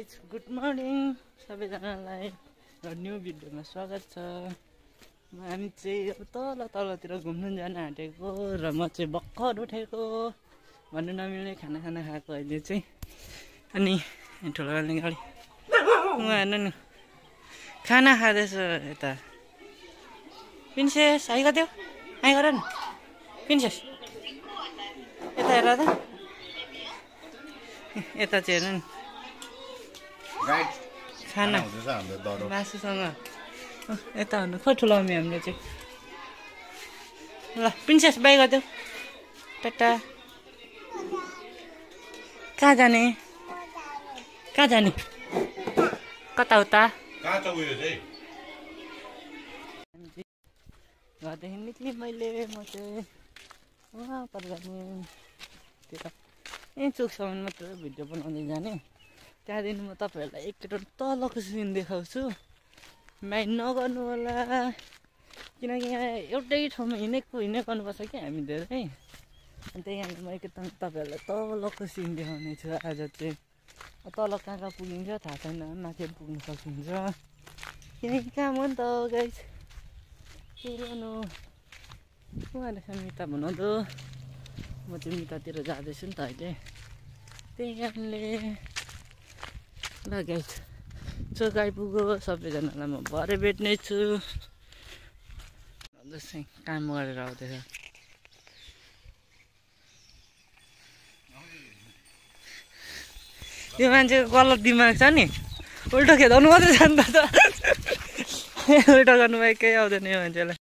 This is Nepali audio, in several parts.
गाइज गुड मर्निङ सबैजनालाई र न्यू भिडियोमा स्वागत छ। हामी चाहिँ अब तल तलतिर घुम्नु जान आँटेको र म चाहिँ भर्खर उठेको। भन्नु नमिल्ने खाना खाना खाएको अहिले चाहिँ। अनि ठुलो गाडी उहाँ हेर्नु नि। खाना खाँदैछ यता। प्रिन्सेस आइ गरिदेऊ आइ गर न? प्रिन्सेस यता हेर यता चाहिँ हेर्नु नि। खाना। हुँदैछ हाम्रो दरो। मासुसँग। यता हुनु खोइ ठुलाउने हामीले चाहिँ। ल प्रिन्सेस बाई गरिदेऊ। टाटा। कहाँ जाने? कहाँ जाने? कता उता? घरदेखि निक्लेँ मैले म चाहिँ उहाँ पर जानेतिर यहीँ चोकसम्म मात्र भिडियो बनाउँदै जाने। त्यहाँदेखि म तपाईँहरूलाई एकचोटि तलको सिन देखाउँछु। माइन्ड नगर्नु होला। किनकि यहाँ एउटै ठाउँमा हिँडेको हिँडेको गर्नुपर्छ कि हामी धेरै। अन्त यहाँ म एकदम तपाईँहरूलाई तलको सिन देखाउने छु आज चाहिँ। तल कहाँ कहाँ पुगिन्छ थाहा छैन माथि पुग्नु सकिन्छ। किनकि काम हो नि त गाइस उहाँ रहेछ मिता बनाउँदो म चाहिँ मितातिर जाँदैछु नि त अहिले। त्यही कारणले ल गाइस चोक आइपुग्यो सबैजनालाई म भरे भेट्ने छु। जस्तै काम गरेर आउँदैछ। यो मान्छेको गलत दिमाग छ नि। उल्टो खेदाउनु मात्रै जान्दा त। उल्टो गर्नु बाहेक केही आउँदैन यो मान्छेलाई।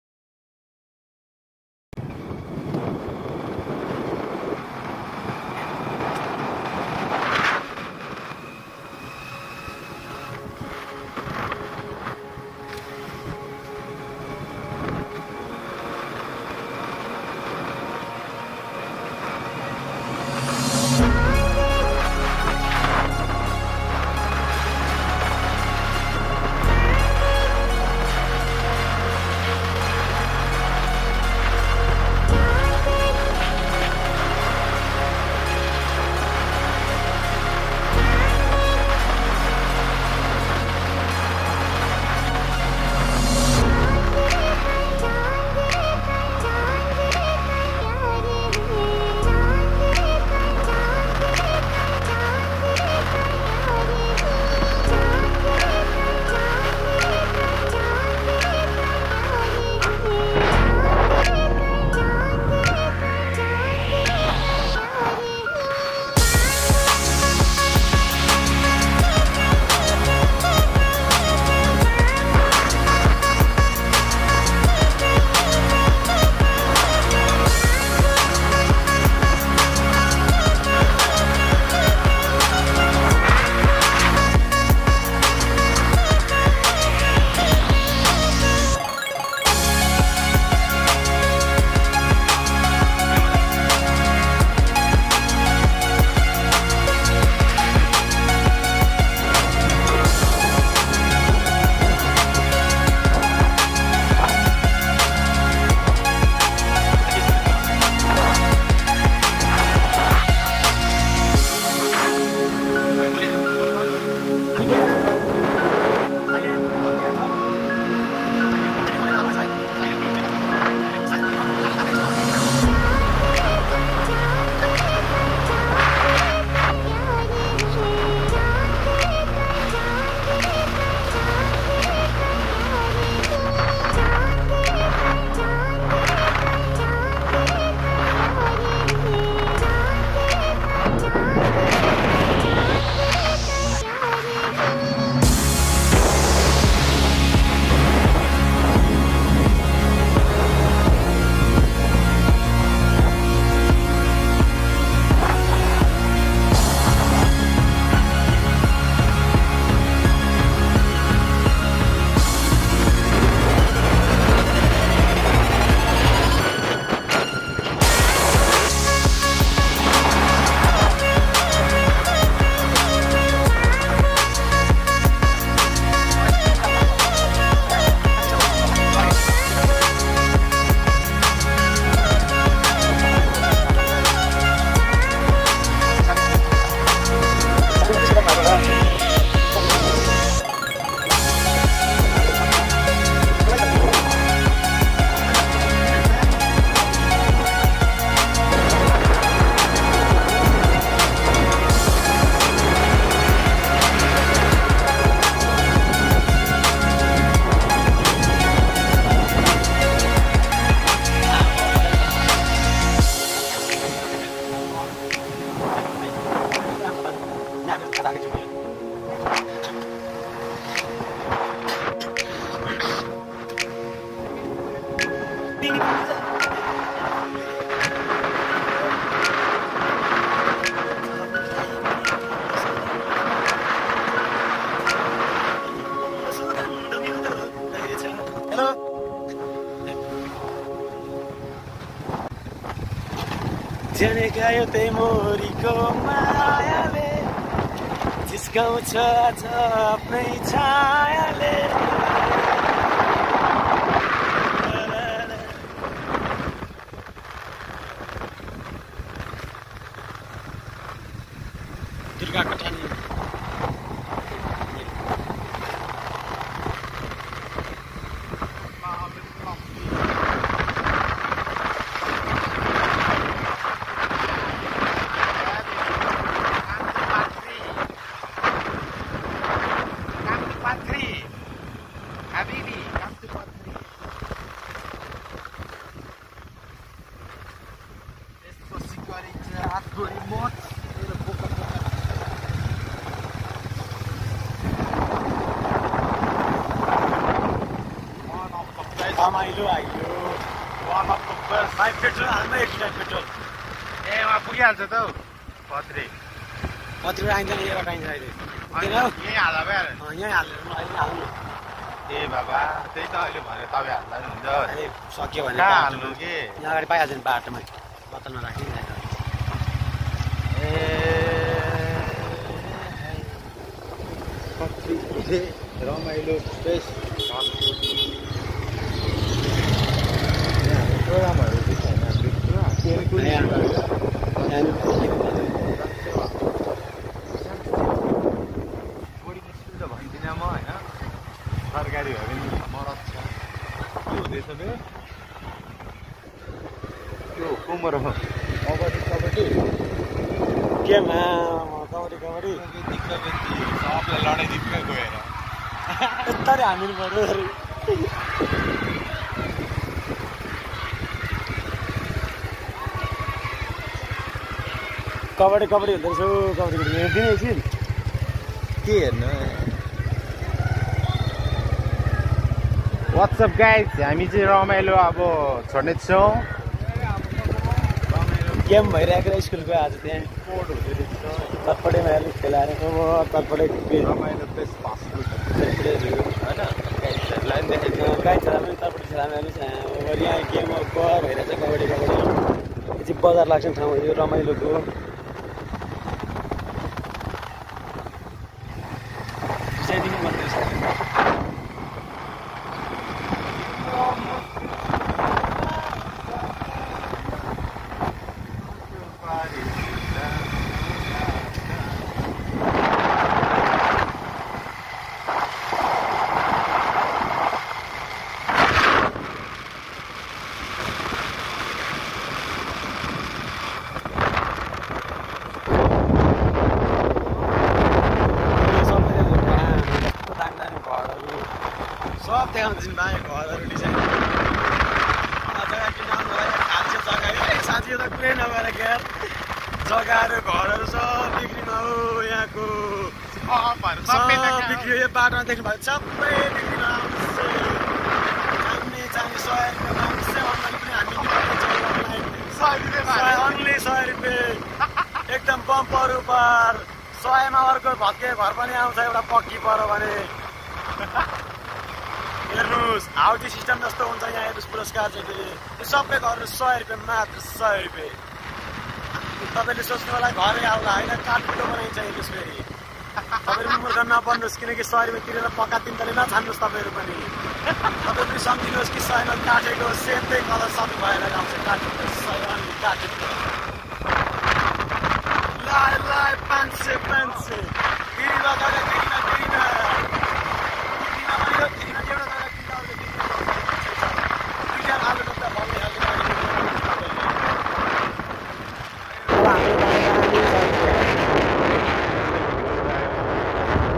जिस्काउँछ आज आफ्नै छायाले दुर्गा रमाइलो आइयो वार्म अप फाइभ पेट्रोल हालमा एक लिटर पेट्रोल ए उहाँ पुगिहाल्छ त हौ पत्रे कति आइँदैन यो आइन्छ अहिले? यहीँ हाल्दा भइहाल्यो यहीँ हालेर अहिले हाल्नु ए बाबा त्यही त अहिले भने तपाईँ हाल्दा नि हुन्छ अहिले सक्यो भने कहाँ हाल्नु के यहाँ अगाडि पाइहाल्छ नि बाटोमा बोतलमा राखि ए रमाइलो स्पेस चाहिँ छैन बढी मुस्किल त भन्दिनँ म होइन भने मरद छ हुँदैछ बे त्यो कोमर कबड्डी कबड्डी केमा कबड्डी कबड्डी कबड्डी कबड्डी सबलाई लडाइदिनु गएर यस्तरी हान्नु पऱ्यो कबड्डी कबड्डी हुँदो रहेछ कबड्डी कबड्डी हेरिदिनु एकछिन। के हेर्नु? वाट्सएप गाइज हामी चाहिँ रमाइलो अब छोड्नेछौँ गेम भइरहेको रहेछ स्कुलको आज त्यहाँ। कोड हुँदै रहेछ तटपटेमा अलिक खेलाएर तटपटे रमाइलो प्लेस होइन गाइजहरूलाई पनि गाई छोरा पनि तटपटे खेलामा यहाँ गेम भइरहेछ कबड्डी कबड्डी। चाहिँ बजार लाग्छ ठाउँ यो रमाइलोको। भाइ घरहरू डिजाइन जग्गा किन आउनुलाई खान्छ जग्गा है साथी यो त कुरै नभएर क्या जग्गाहरू घरहरू सब बिक्रीमा हो यहाँको सब बिक्री यो बाटोमा देख्नु भयो सबै बिक्रीमा आउँछ चाहिने चाहिने सय रुपियाँ माग्छ अनलाइन पनि हामी सय अन्ली सय रुपियाँ एकदम बम्पर उपर सयमा अर्को भत्के घर पनि आउँछ एउटा पक्की पऱ्यो भने हेर्नुहोस् हाउटी सिस्टम जस्तो हुन्छ यहाँ हेर्नुहोस् पुरस्कार चाहिँ फेरि यो सबै घरहरू सय रुपियाँ मात्र सय रुपियाँ तपाईँले सोच्नु होला घरै आउला होइन काठको बनाइन्छ हेर्नुहोस् फेरि तपाईँहरू मूर्ख नपर्नुहोस् किनकि सय रुपियाँ तिरेर पक्का तिनतले नछान्नुहोस् तपाईँहरू पनि तपाईँ पनि सम्झिनुहोस् कि सयमा काटेको सेतै कलर सबै भएर आउँछ काटेको सय काटेको पाँच सय पाँच सय तिरिमा गएर तिरिमा तिरिमा तिरिमा पनि हो, तिरिमा एउटा गएर तिरिमा आउँछ, तिरिमा दुईटा आलु रोप्दा भन्ने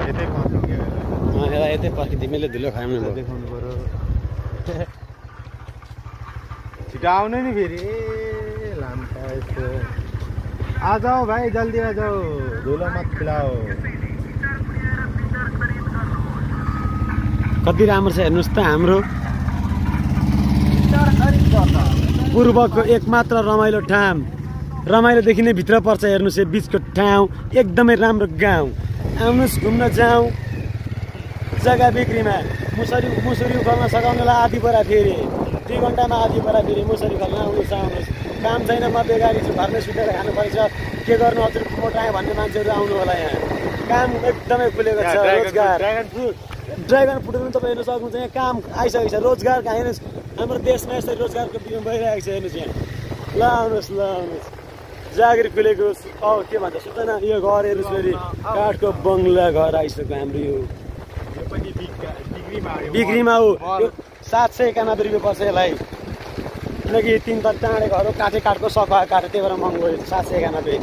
यतै खस्नु के खालको यतै पर्खि तिमीले धुलो खायौँ न देखाउनु पऱ्यो छिटो आउनु नि फेरि ए लाम्पा यस्तो आ जाओ भाइ जल्दी आ जाओ धुलो मत खिलाओ कति राम्रो छ हेर्नुहोस् त हाम्रो पूर्वको एकमात्र रमाइलो ठाम रमाइलोदेखि नै भित्र पर्छ हेर्नुहोस् यो बिचको ठाउँ एकदमै राम्रो गाउँ आउनुहोस् घुम्न जाउँ जग्गा बिक्रीमा मुसरी मुसुरी उखाल्न सघाउनेलाई आधी बोरा फेरि। दुई घन्टामा आधी बोरा फेरि मुसरी उखाल्न आउनुहोस् आउनुहोस् काम छैन म बेकारी छु घरमै सुतेर खानु पर्छ। के गर्नु हजुर मोटाएँ भन्ने मान्छेहरू आउनु होला यहाँ। काम एकदमै खुलेको छ रोजगार। ड्रागन फ्रुट ड्रागन फ्रुट पनि तपाईँ हेर्नु सक्नुहुन्छ यहाँ काम आइसकेको छ रोजगार हेर्नुहोस्। हाम्रो देशमा यसरी रोजगारको बिमा भइरहेको छ हेर्नुहोस् यहाँ। ल आउनुहोस् ल आउनुहोस्। जागिर खुलेको औ के भन्छ सुत्दैन। यो घर हेर्नुहोस् फेरि। काठको बङ्गला घर आइसक्यो हाम्रो यो। बिक्रीमा यो सात सय एकानब्बे रुपियाँ पर्छ यसलाई। किनकि तिन त टाढे घर हो काठे काठको सफा काठ त्यही भएर महँगो सात सय एकानब्बे।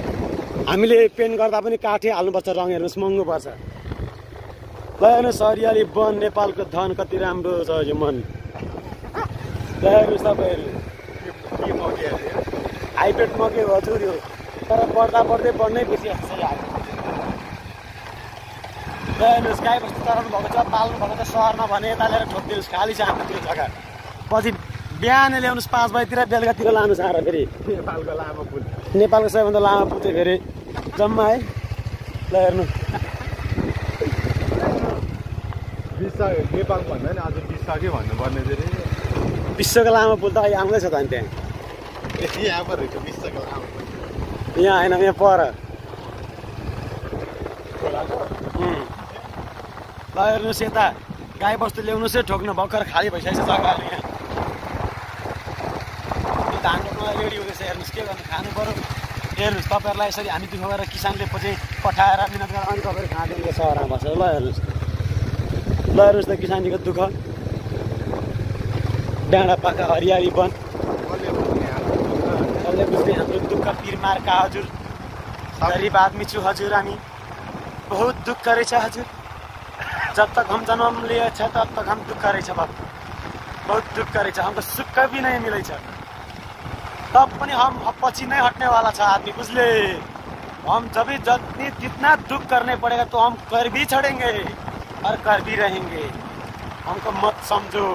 हामीले पेन्ट गर्दा पनि काठै हाल्नुपर्छ रङ हेर्नुहोस् महँगो पर्छ। ल हेर्नुहोस् हरियाली वन नेपालको धन कति राम्रो छ यो मन। ल हेर्नुहोस् तपाईँहरू? हाइब्रिड मकै हजुर यो तर बढ्दा बढ्दै बढ्नै बेसी जस्तो हेर्नुहोस् गाई बस्तु चराउनु भएको छ पाल्नु भएको छ सहरमा भने यता लिएर ठोकिदिनुहोस् खाली छ हाम्रो त्यो जग्गा। पछि बिहान ल्याउनुहोस् पाँच बजीतिर बेलुकातिर लानुहोस् आएर फेरि। नेपालको लामो पुल। नेपालको सबैभन्दा लामो पुल चाहिँ फेरि। जम्मा है। ल हेर्नु। विश्व नेपाल भन्दा नि अझ विश्वकै भन्नुपर्ने चाहिँ विश्वको लामो पुल त अहिले आउँदैछ त अनि त्यहाँ। यहाँ होइन यहाँ पर। ल हेर्नुहोस् यता। गाई बस्तु ल्याउनुहोस् है ठोक्नु भर्खर खाली भइसकेको छ जग्गाहरू यहाँ। धान रोप्नलाई रेडी हुँदैछ हेर्नुहोस् के गर्नु खानु पऱ्यो हेर्नुहोस् तपाईँहरूलाई यसरी हामी दुःख गरेर किसानले पछि पठाएर मिहिनेत गरेर अनि तपाईँहरू खाँदैन सहरमा बसेर ल हेर्नुहोस्। ल हेर्नुहोस् त किसानीको दुःख। डाँडा पाका हरियाली वन कसले बुझ्ने हाम्रो दुःख पिरमारका हजुर। गरिब आदमी छु हजुर हामी। बहुत दुःख रहेछ हजुर। जब तक हम जन्म लिए छ तब तक हम दुःख रहेछ बाबु। बहुत दुःख रहेछ। हमको सुख भी नहीं मिलै छ तब पनि हम पछि नहीं हटने वाला छ आदमी बुझले? हम जब जितनी जितना दुख करने पड़ेगा तो हम कर भी छोड़ेंगे और कर भी रहेंगे। हमको मत समझो।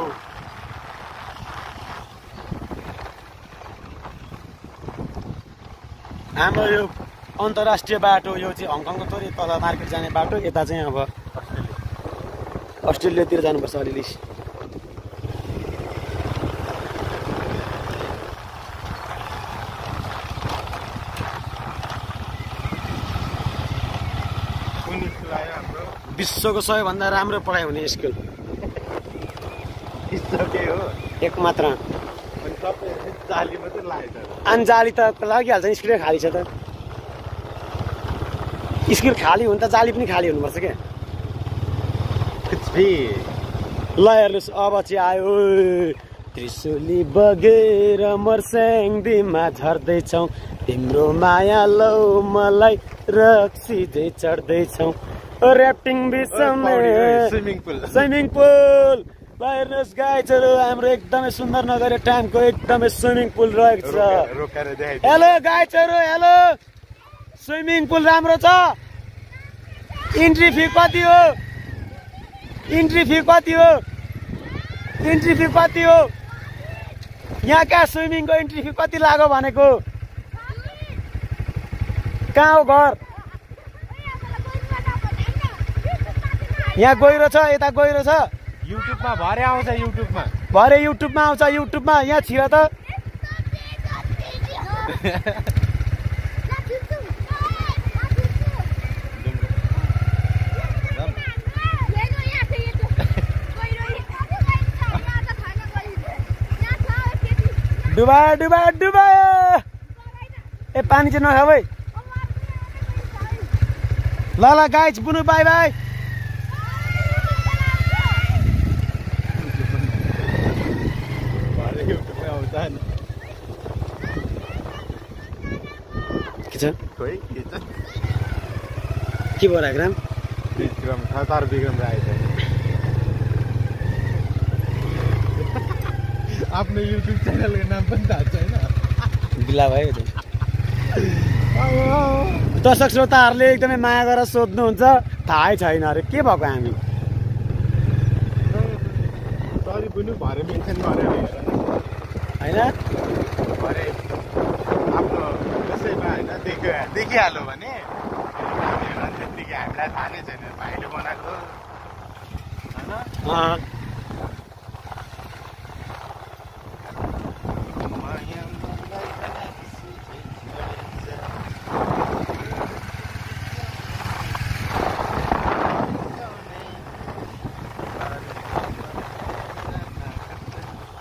हाम्रो यो अन्तर्राष्ट्रिय बाटो यो चाहिँ हङकङको थोरै तल मार्केट जाने बाटो यता चाहिँ अब अस्ट्रेलियातिर जानुपर्छ अलिअलि। विश्वको सबैभन्दा राम्रो पढाइ हुने स्कुल। हो? एक मात्र जाली त लागिहाल्छ नि स्कुलै खाली छ त। स्कुल खाली हुनु त जाली पनि खाली हुनुपर्छ क्या ल हेर्नुहोस् अब चाहिँ आयो त्रिशुली बगेर मर्स्याङदीमा झर्दैछौ तिम्रो माया लौ मलाई रक्सी चढ्दैछौ rafting swimming pool swimming pool ल हेर्नुहोस् चरो हाम्रो एकदमै सुन्दर नगर टाइमको एकदमै स्विमिङ पुल रहेको छ हेलो चरो हेलो स्विमिङ पुल राम्रो छ इन्ट्री फी कति हो इन्ट्री फी कति हो? इन्ट्री फी कति हो? यहाँ कहाँ स्विमिङको इन्ट्री फी कति लाग्यो भनेको? कहाँ हो घर? यहाँ गहिरो छ यता गहिरो छ। युट्युबमा भरे आउँछ युट्युबमा। भरे युट्युबमा आउँछ युट्युबमा। यहाँ छिर त। डुबा डुबा डुबा। ए पानी चाहिँ नखा है। ल ल गाइज बुनु बाई बाई। के छ के छ भयो राम? विक्रम खतार विक्रम राय आफ्नो युट्युब च्यानलको नाम पनि थाहा छैन। बिल्ला भयो दर्शक श्रोताहरूले एकदमै माया गरेर सोध्नुहुन्छ थाहै छैन अरे। के भएको हामी? देखिहाल्यो भने। हामीलाई थाहा नै छैन भाइले बनाएको होइन अँ,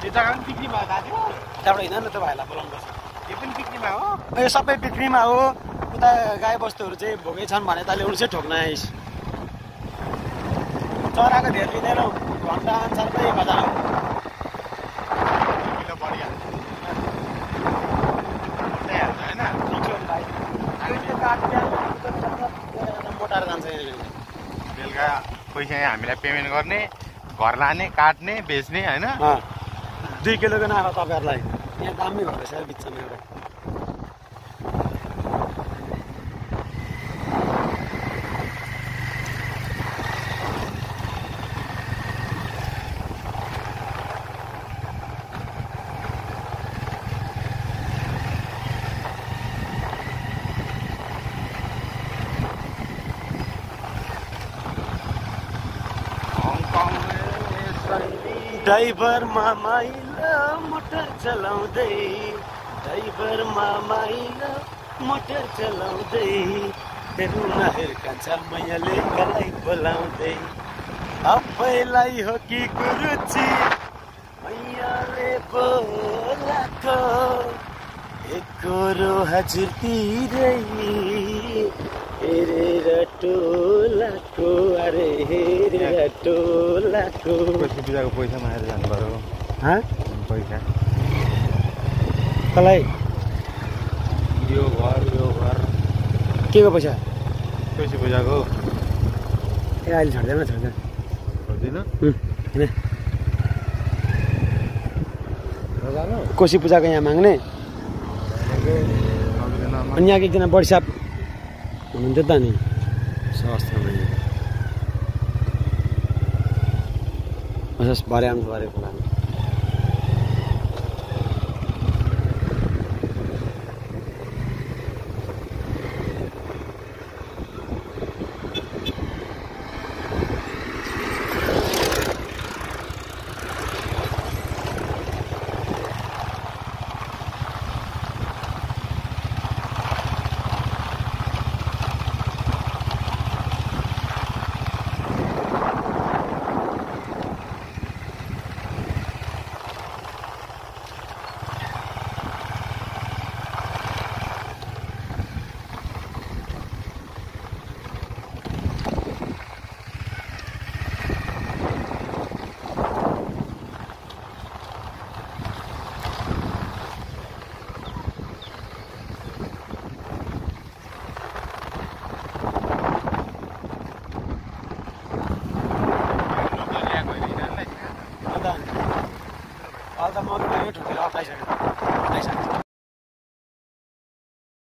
त्यो जग्गा पनि बिक्रीमा दाजु त्यहाँबाट हिँड न त भाइलाई बोलाउनु पर्छ। त्यो पनि बिक्रीमा हो? यो सबै बिक्रीमा हो। उता गाई बस्तुहरू चाहिँ भोकै छन् भने त ल्याउनु चाहिँ ठोक्न आइस। चराको धेर लिँदैनौ। घन्टा अनुसारमै बजार हो मोटाएर जान्छ। बेलुका पैसा हामीलाई पेमेन्ट गर्ने घर लाने काट्ने बेच्ने होइन? दुई किलोको नाफा तपाईँहरूलाई। यहाँ दामी गर्दैछ बिचमा एउटा ड्राइभर मामाइला मोटर चलाउँदै ड्राइभर मामाइला मोटर चलाउँदै। हेर्न हिर्कन्छ मैयाले गलाई बोलाउँदै। आफैलाई हो कि गुरुची मैयाले बोलाएको। एकरो हजुरतिरै हेरेर टोलाको अरे हेरेर टोलाको। पैसा जानु पऱ्यो हाँ? पैसा। कसलाई यो घर यो घर। के को पैसा? पैसा पूजाको ए अहिले छोड्दैन छोड्दैन। जानु कोशी पूजाको यहाँ माग्ने? अनि यहाँको एकजना बडी साहब हुनुहुन्थ्यो त नि भरे आउनु भरे